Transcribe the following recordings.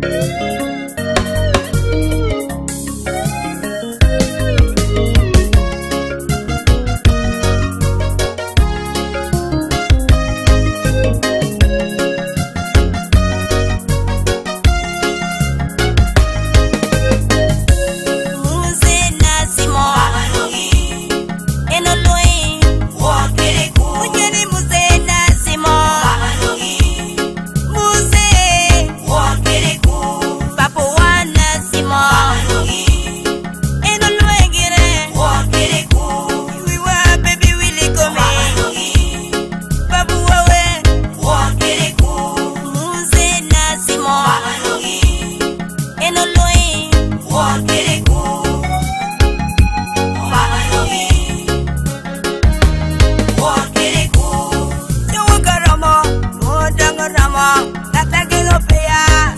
Música Ramos, la tengo fría.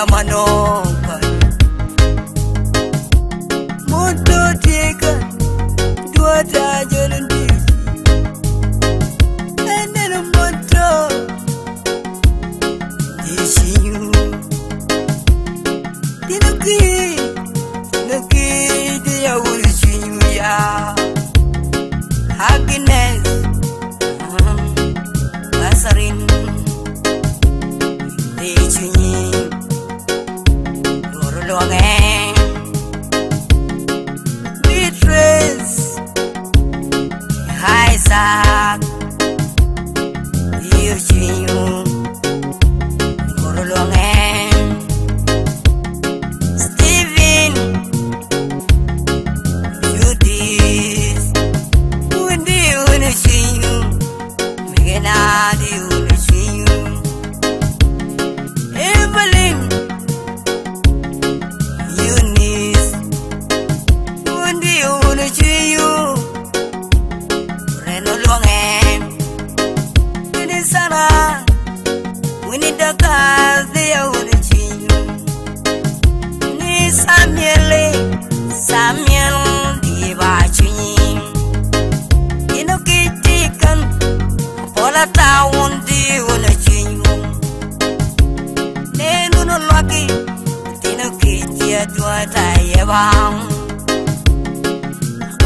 yamanoka mutotieka twatajolondizi enero moto ndisinyu tinuki tinuki tiyawuli sinyu ya hagine так Ирчень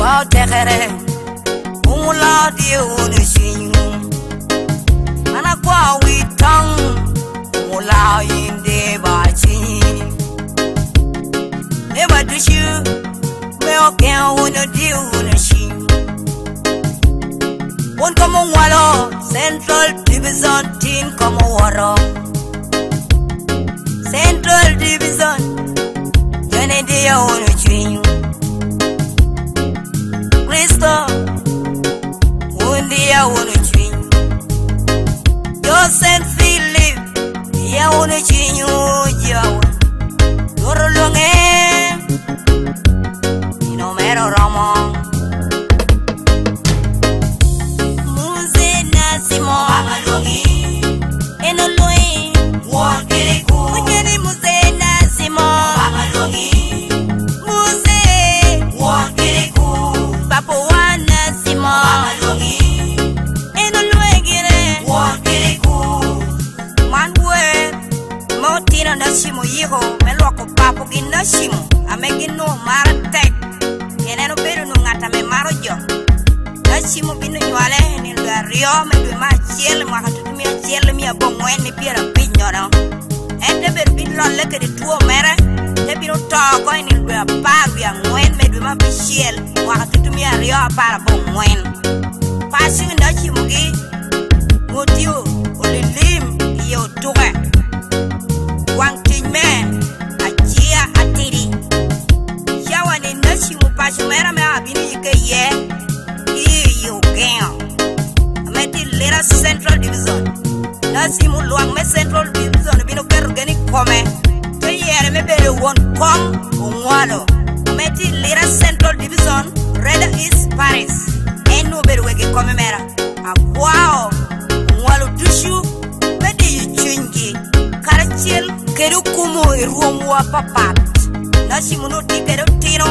jɔ dɛgɛrɛ kumula de ye o ni siɲu mana ko awi tɔn kumula yi de ba tiɲi ne ba dusu mɛ o kɛ o ni de o ni siɲu kuntumu ŋwalo central division tin kɔmu wɔrɔ central division jɛnɛ de ye o ni siɲu. I wanna yele ma hatu mi yele mi bo mo en biera pinyoro en de ber bin lon le ke de tuo mere te biro to ko en il be par wi angwen me dwe ma bi shiel wa hatu mi ario para bo mo en passing ndo chimugi ngotio olilim yo tuga simu lwang me central division bino kero geni kome to yere me bere won kom ungwalo meti lira central division red east paris enu bere wege kome mera akwao ungwalo dushu meti yuchungi karachiel keru kumu iruomwa papat nashimunu ti bere tino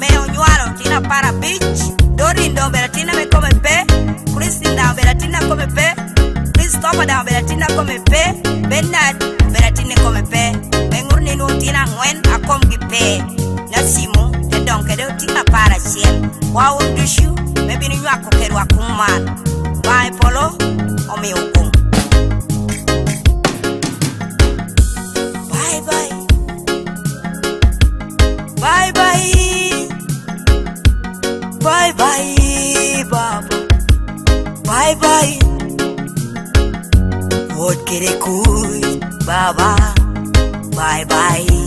me onywalo tina para beach dorindo bere koda bela tina kome pe benad bela tina kome pe bengur ni nu tina ngwen akom gi pe na simu te donke de tina para sien wa un dushu me bini nyu akokeru akuma bai polo o mi ukum bye bye bye bye bye bye baba bye bye Bye bye.